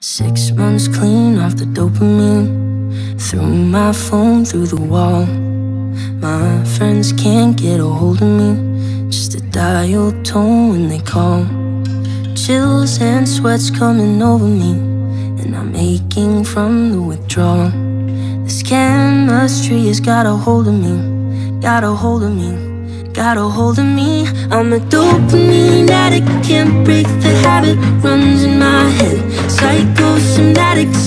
Six months clean off the dopamine. Threw my phone through the wall. My friends can't get a hold of me. Just a dial tone when they call. Chills and sweats coming over me. And I'm aching from the withdrawal. This chemistry has got a hold of me. Got a hold of me. Got a hold of me I'm a dopamine addict Can't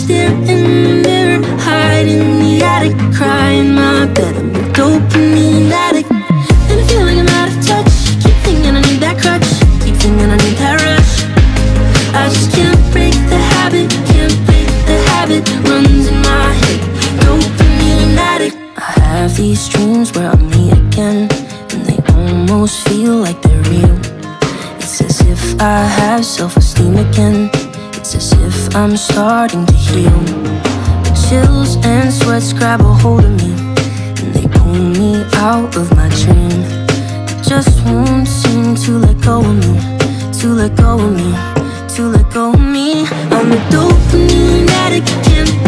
Stare in the mirror Hide in the attic Cry in my bed I'm a dopamine addict. And I feel like I'm out of touch. Keep thinking I need that crutch. Keep thinking I need that rush. I just can't break the habit Can't break the habit. Runs in my head Dopamine addict. I have these dreams where I'm me again And they almost feel like they're real. It's as if I have self-esteem again It's as if I'm starting to heal. The chills and sweats grab a hold of me And they pull me out of my dream They just won't seem to let go of me To let go of me To let go of me. I'm a dopamine addict Can't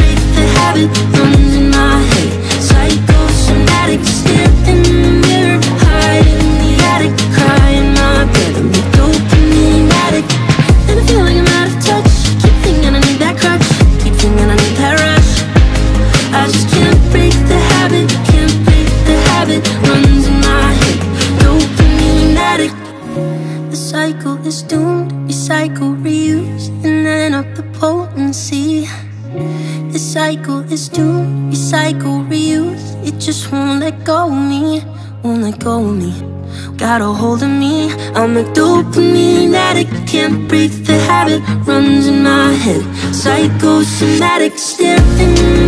is doomed Recycle, reuse, and then up the potency. The cycle is doomed Recycle, reuse It just won't let go of me Won't let go of me. Got a hold of me. I'm a dopamine addict. Can't break the habit Runs in my head. Psychosomatic mirror